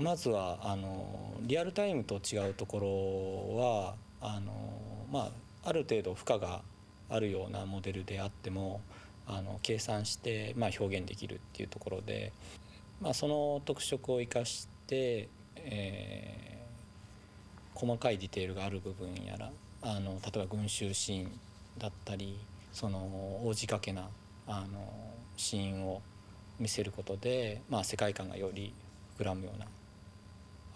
まずはあのリアルタイムと違うところはあの、まあ、ある程度負荷があるようなモデルであってもあの計算して、まあ、表現できるっていうところで、まあ、その特色を生かして、え、細かいディテールがある部分やらあの例えば群衆シーンだったりその大仕掛けなあのシーンを見せることで、まあ、世界観がより膨らむような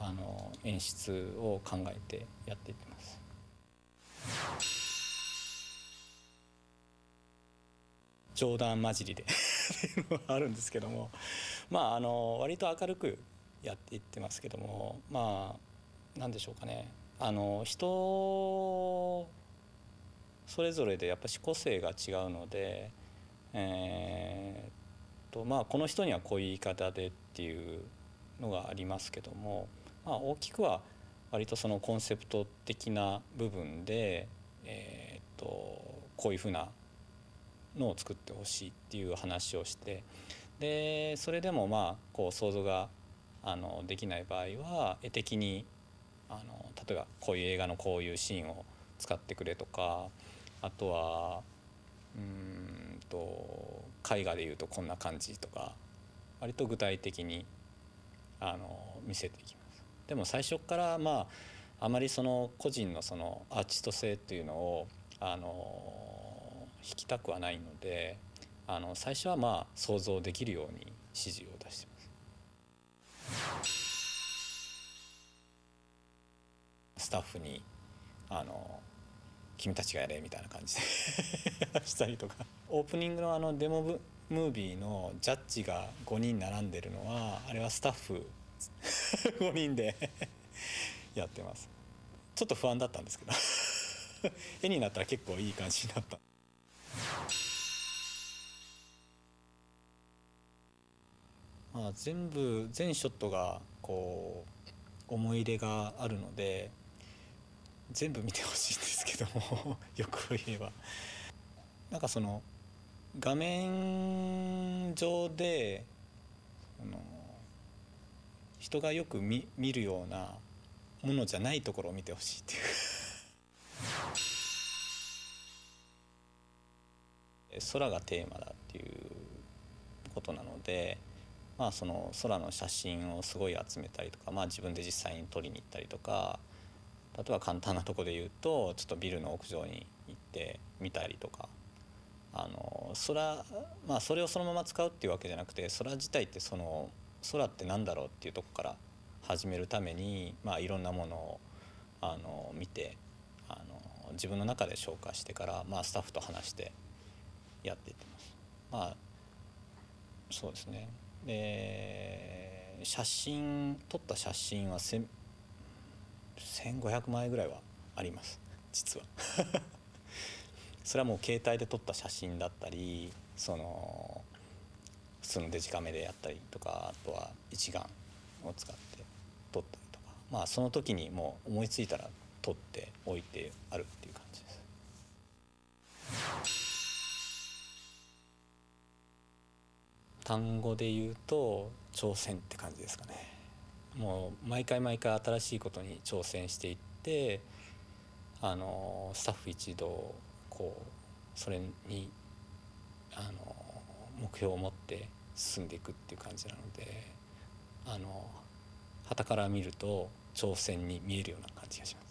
あの演出を考えてやっていってます。冗談交じりで。あるんですけども。まああの割と明るくやっていってますけども。まあ何でしょうかね。あの人それぞれでやっぱし個性が違うので、えー、とまあこの人にはこういう言い方でっていうのがありますけども、まあ、大きくは割とそのコンセプト的な部分で、えー、とこういうふうなのを作ってほしいっていう話をしてでそれでもまあこう想像があのできない場合は絵的にあの例えばこういう映画のこういうシーンを使ってくれとかあとはうんと絵画でいうとこんな感じとか割と具体的にあの見せていきます。でも最初からまああまりその個人のそのアーティスト性っていうのをあの引きたくはないのであの最初はまあ想像できるように指示を出してます。スタッフにあの君たちがやれみたいな感じで したりとかオープニングのあのデモムービーのジャッジが5人並んでるのはあれはスタッフ 5人で やってます。ちょっと不安だったんですけど。絵になったら結構いい感じになった。まあ全部全ショットがこう思い入れがあるので全部見てほしいんですけどもよく言えば。なんかその画面上で人がよく見見るようなものじゃないところを見てほしいっていう。空がテーマだっていうことなので、まあ、その空の写真をすごい集めたりとか、まあ、自分で実際に撮りに行ったりとか例えば簡単なとこで言うとちょっとビルの屋上に行ってみたりとかあの空まあそれをそのまま使うっていうわけじゃなくて空自体ってその空って何だろうっていうとこから始めるために、まあ、いろんなものをあの見てあの自分の中で消化してから、まあ、スタッフと話してやっていってます。まあそうですね。で写真撮った写真は1500枚ぐらいはあります。実は。それはもう携帯で撮った写真だったりその通のデジカメでやったりとかあとは一眼を使って撮ったりとかまあその時にもう思いついたら撮っておいてあるっていう感じです。単語で言うと挑戦って感じですかね。もう毎回毎回新しいことに挑戦していってあのスタッフ一同こうそれにあの目標を持って進んでいくっていう感じなのであの旗から見ると挑戦に見えるような感じがします。